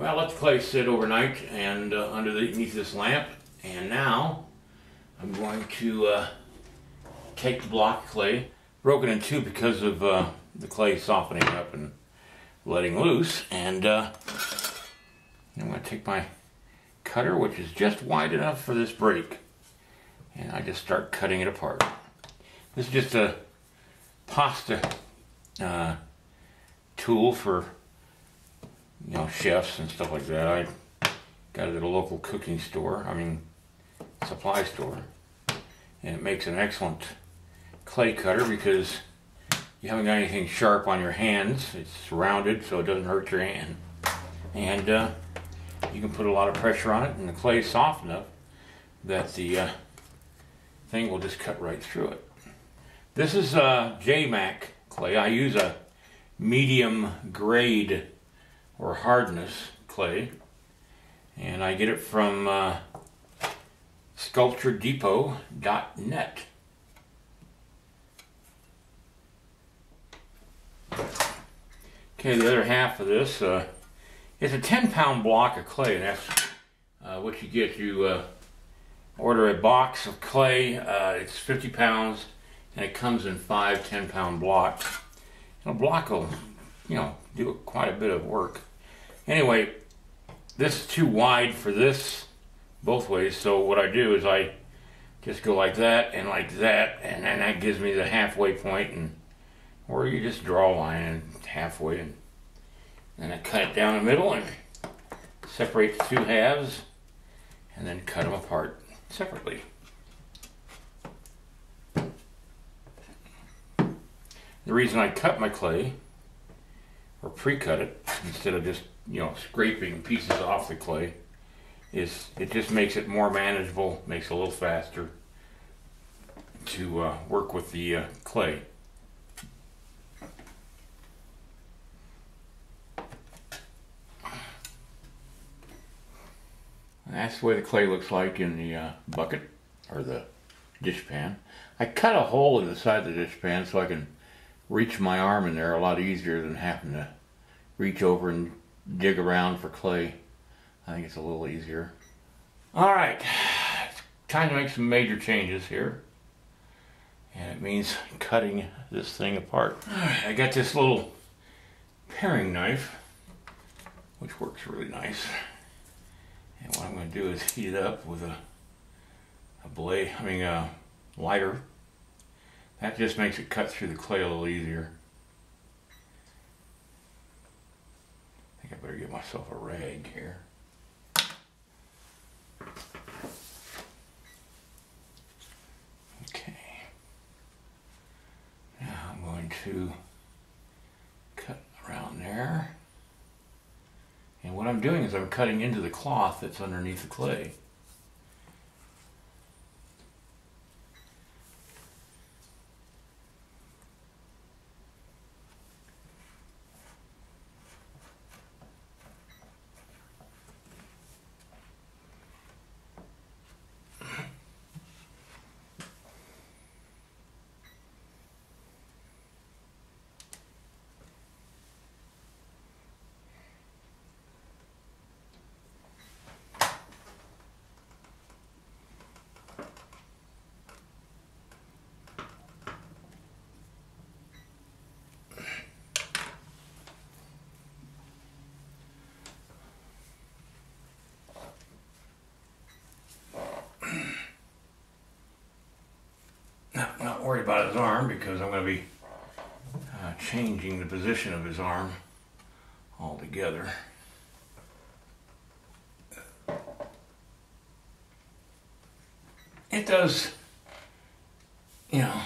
Well, let the clay sit overnight and uh, underneath this lamp. And now I'm going to uh, take the block clay, broken in two because of uh, the clay softening up and letting loose. And uh, I'm going to take my cutter, which is just wide enough for this break. And I just start cutting it apart. This is just a pasta uh, tool for you know chefs and stuff like that. I got it at a local cooking store. I mean supply store, and it makes an excellent clay cutter because you haven't got anything sharp on your hands. It's rounded so it doesn't hurt your hand, and uh, you can put a lot of pressure on it, and the clay is soft enough that the uh, thing will just cut right through it. This is uh, J-Mac clay. I use a medium grade or hardness clay. And I get it from uh, sculpturedepot.net. Okay, the other half of this, uh, it's a 10 pound block of clay, and that's uh, what you get. You uh, order a box of clay, uh, it's 50 pounds, and it comes in five 10 pound blocks. And a block will, you know, do quite a bit of work. Anyway, this is too wide for this both ways, so what I do is I just go like that and like that, and then that gives me the halfway point, and or you just draw a line and halfway, and then I cut it down the middle and separate the two halves, and then cut them apart separately. The reason I cut my clay, or pre-cut it, instead of just, you know, scraping pieces off the clay, is it just makes it more manageable, makes it a little faster to uh, work with the uh, clay. That's the way the clay looks like in the uh, bucket or the dish pan. I cut a hole in the side of the dish pan so I can reach my arm in there a lot easier than having to reach over and dig around for clay. I think it's a little easier. All right, it's time to make some major changes here. And it means cutting this thing apart. Right, I got this little paring knife, which works really nice. And what I'm going to do is heat it up with a, a blade, I mean a lighter. That just makes it cut through the clay a little easier. I think I better get myself a rag here. Okay. Now I'm going to cut around there. And what I'm doing is I'm cutting into the cloth that's underneath the clay. Not, not worried about his arm because I'm going to be uh, changing the position of his arm altogether. It does, you know,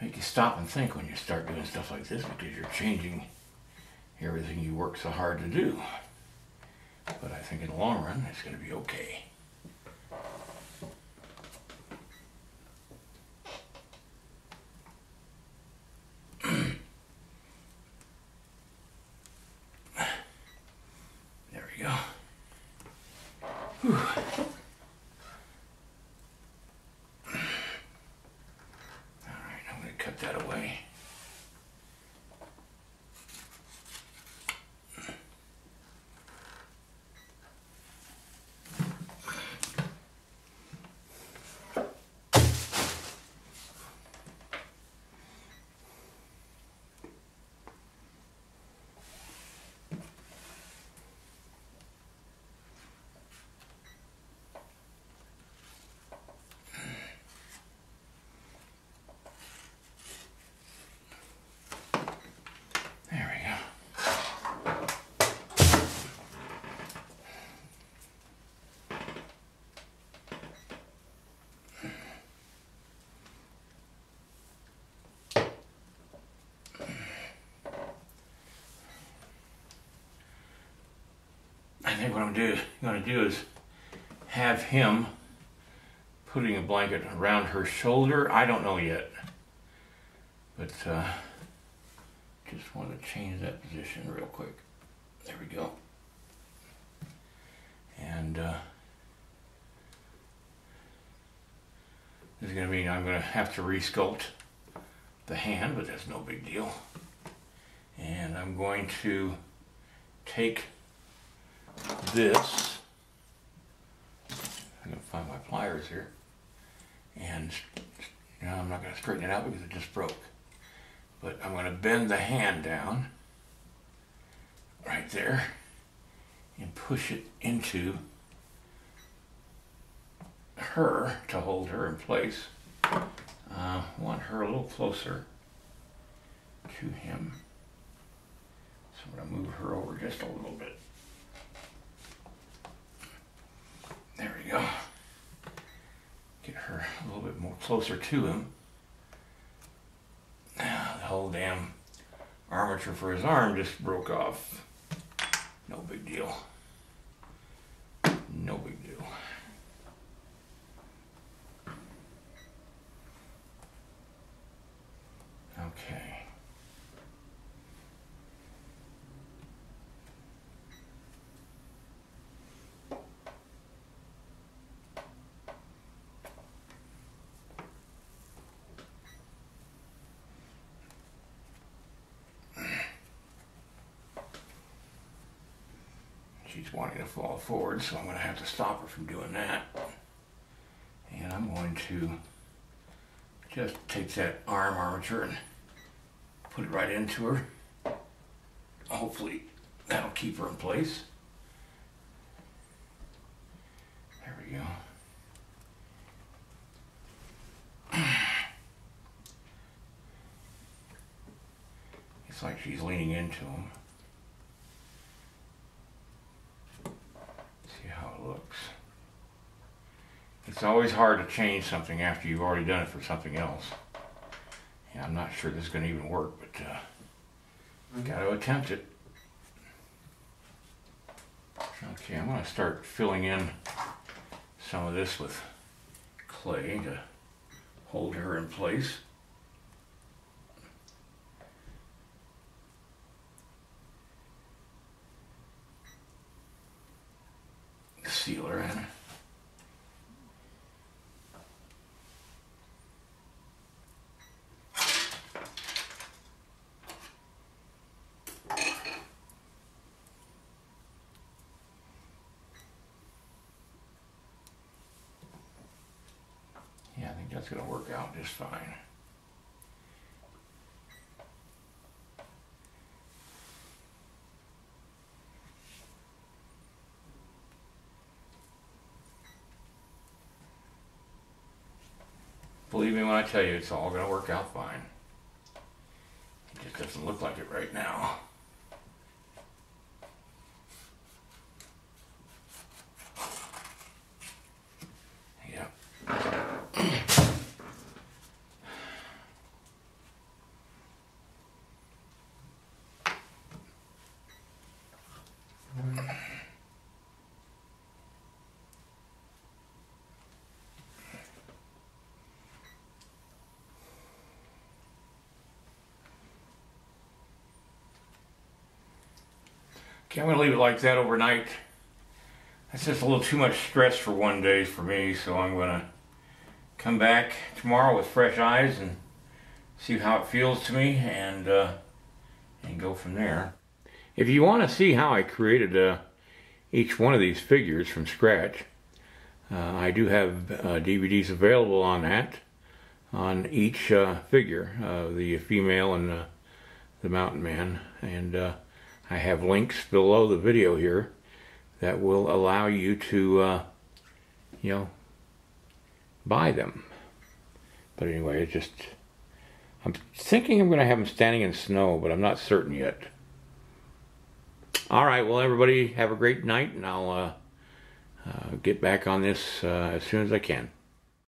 make you stop and think when you start doing stuff like this because you're changing everything you work so hard to do. But I think in the long run, it's going to be okay. There we go. Whew. All right, I'm going to cut that away. I think what I'm to do is have him putting a blanket around her shoulder. I don't know yet. But uh, just want to change that position real quick. There we go. And uh, this is going to mean I'm going to have to resculpt the hand, but that's no big deal. And I'm going to take this. I'm to find my pliers here. And I'm not to straighten it out because it just broke. But I'm going to bend the hand down right there and push it into her to hold her in place. Uh, want her a little closer to him. So I'm going to move her over just a little bit. There we go. Get her a little bit more closer to him. The whole damn armature for his arm just broke off. No big deal. No big deal. Okay. She's wanting to fall forward, so I'm going to have to stop her from doing that. And I'm going to just take that arm armature and put it right into her. Hopefully that'll keep her in place. There we go. It's like she's leaning into him. See how it looks. It's always hard to change something after you've already done it for something else. Yeah, I'm not sure this is going to even work, but uh, got to attempt it. Okay, I'm going to start filling in some of this with clay to hold her in place. Seal her in. Yeah, I think that's going to work out just fine. Believe me when I tell you, it's all going to work out fine. It just doesn't look like it right now. Okay, I'm gonna leave it like that overnight. That's just a little too much stress for one day for me, so I'm gonna come back tomorrow with fresh eyes and see how it feels to me and uh, and go from there. If you want to see how I created uh, each one of these figures from scratch, uh, I do have uh, DVDs available on that, on each uh, figure, uh, the female and the mountain man, and I have links below the video here that will allow you to, uh, you know, buy them. But anyway, it just, I'm thinking I'm going to have them standing in snow, but I'm not certain yet. All right, well, everybody have a great night, and I'll uh, uh, get back on this uh, as soon as I can.